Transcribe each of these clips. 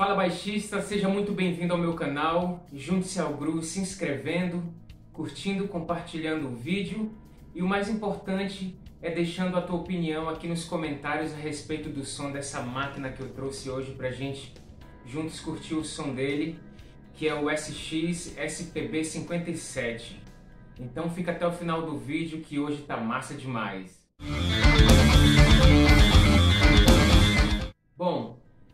Fala baixista, seja muito bem-vindo ao meu canal. Junte-se ao grupo se inscrevendo, curtindo, compartilhando o vídeo e o mais importante é deixando a tua opinião aqui nos comentários a respeito do som dessa máquina que eu trouxe hoje pra gente juntos curtir o som dele, que é o SX SPB 57. Então fica até o final do vídeo que hoje tá massa demais. Bom,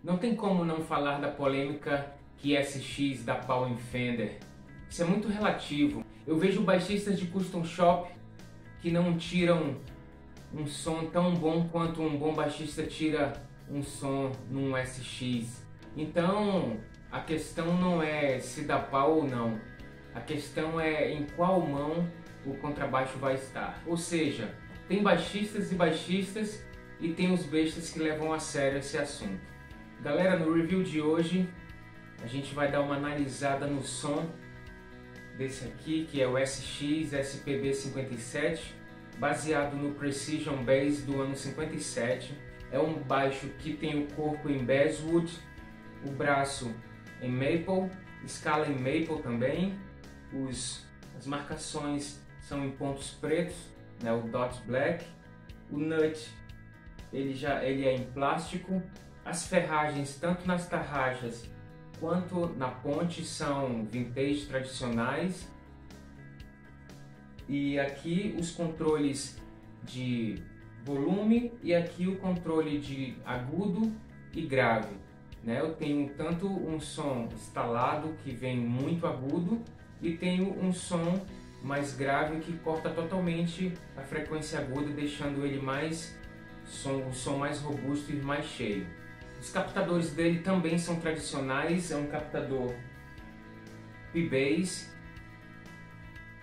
não tem como não falar da polêmica que SX dá pau em Fender. Isso é muito relativo. Eu vejo baixistas de custom shop que não tiram um som tão bom quanto um bom baixista tira um som num SX. Então, a questão não é se dá pau ou não. A questão é em qual mão o contrabaixo vai estar. Ou seja, tem baixistas e baixistas e tem os bestas que levam a sério esse assunto. Galera, no review de hoje a gente vai dar uma analisada no som desse aqui, que é o SX SPB 57, baseado no Precision Bass do ano 57. É um baixo que tem o corpo em basswood, o braço em maple, escala em maple também. Os, as marcações são em pontos pretos, né, o dot black. O nut ele já ele é em plástico. As ferragens, tanto nas tarraxas quanto na ponte, são vintage tradicionais. E aqui os controles de volume e aqui o controle de agudo e grave. Né? Eu tenho tanto um som instalado que vem muito agudo e tenho um som mais grave que corta totalmente a frequência aguda, deixando ele mais som, o som mais robusto e mais cheio. Os captadores dele também são tradicionais, é um captador P-Bass,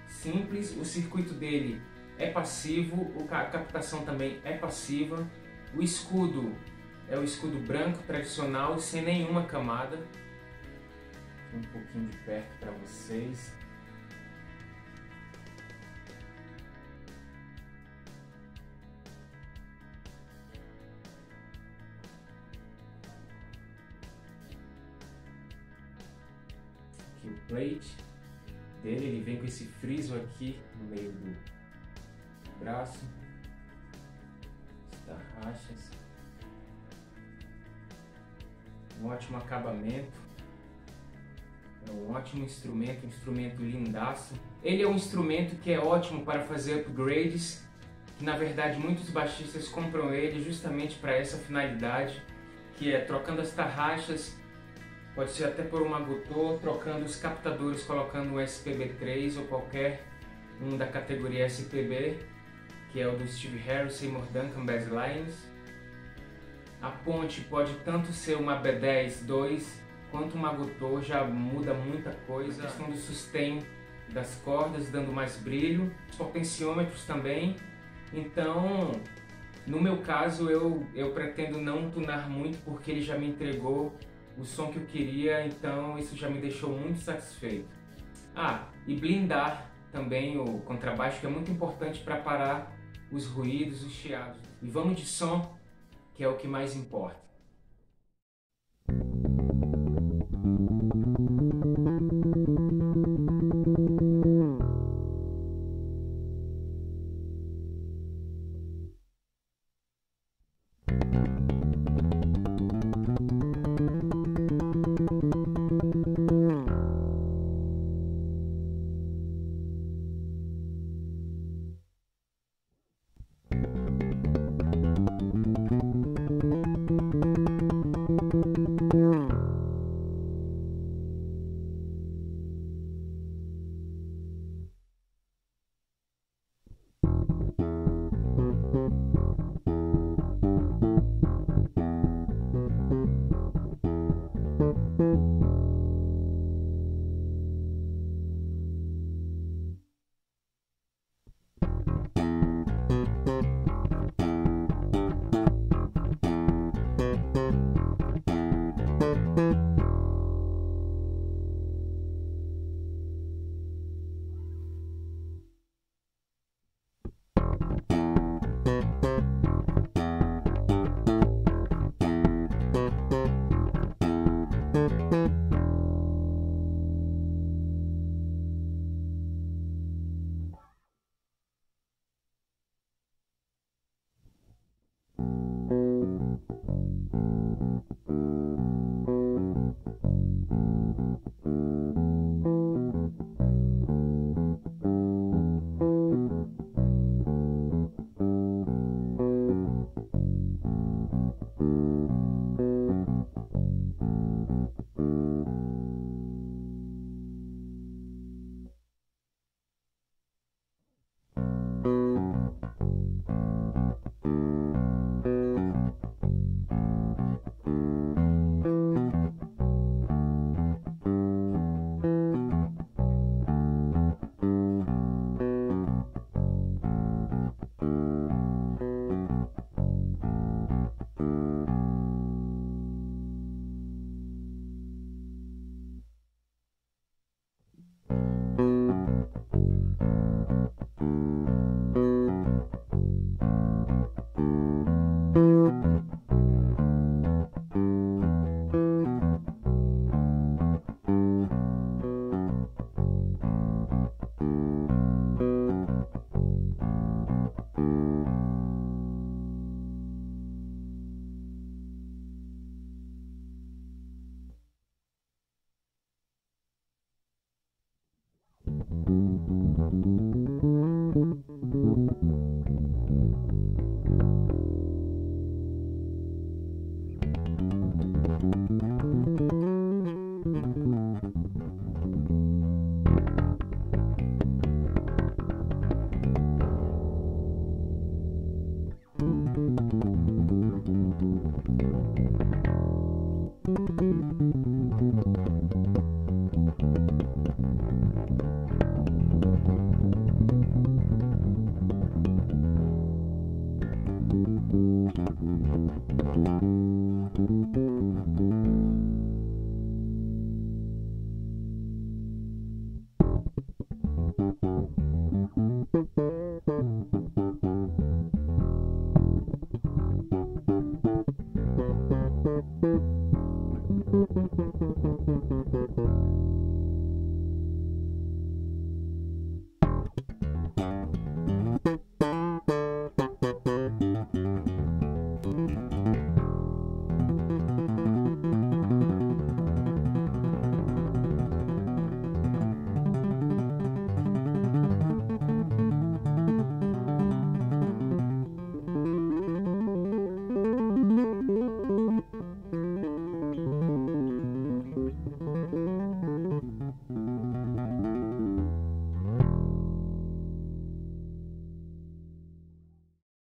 simples, o circuito dele é passivo, a captação também é passiva, o escudo é o escudo branco tradicional, sem nenhuma camada. Um pouquinho de perto para vocês. Plate dele, ele vem com esse friso aqui no meio do braço, as tarraxas, um ótimo acabamento, é um ótimo instrumento, um instrumento lindaço. Ele é um instrumento que é ótimo para fazer upgrades, que na verdade muitos baixistas compram ele justamente para essa finalidade, que é trocando as tarraxas Pode ser até por um agutô, trocando os captadores, colocando um SPB3 ou qualquer um da categoria SPB, que é o do Steve Harris, Seymour Duncan Basslines. A ponte pode tanto ser uma B10-2 quanto uma agutô, já muda muita coisa. A questão do sustain das cordas, dando mais brilho. Os potenciômetros também. Então, no meu caso, eu, eu pretendo não tunar muito porque ele já me entregou o som que eu queria, então isso já me deixou muito satisfeito. Ah, e blindar também o contrabaixo, que é muito importante para parar os ruídos, os chiados. E vamos de som, que é o que mais importa.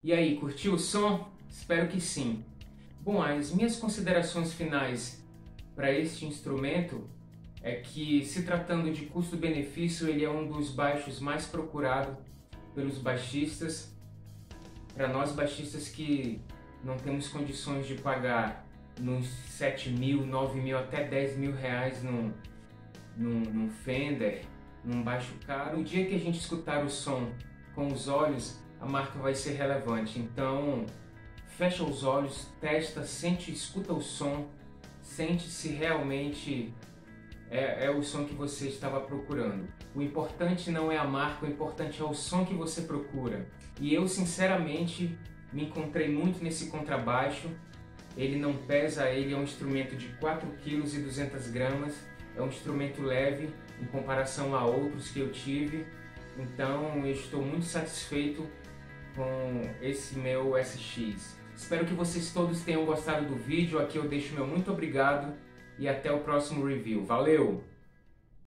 E aí, curtiu o som? Espero que sim. Bom, as minhas considerações finais para este instrumento é que, se tratando de custo-benefício, ele é um dos baixos mais procurado pelos baixistas. Para nós baixistas que não temos condições de pagar nos 7 mil, 9 mil, até 10 mil reais num, num, num Fender, num baixo caro, o dia que a gente escutar o som com os olhos, a marca vai ser relevante. Então, fecha os olhos, testa, sente, escuta o som, sente se realmente é, é, o som que você estava procurando. O importante não é a marca, o importante é o som que você procura. E eu, sinceramente, me encontrei muito nesse contrabaixo. Ele não pesa, ele é um instrumento de 4,2 kg, é um instrumento leve em comparação a outros que eu tive. Então, eu estou muito satisfeito com esse meu SX. Espero que vocês todos tenham gostado do vídeo. Aqui eu deixo meu muito obrigado e até o próximo review. Valeu!